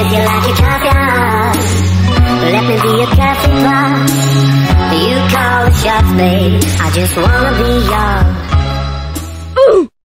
if you like your coffee hot. Let me be your coffee pot. You call the shots, babe. I just wanna be your.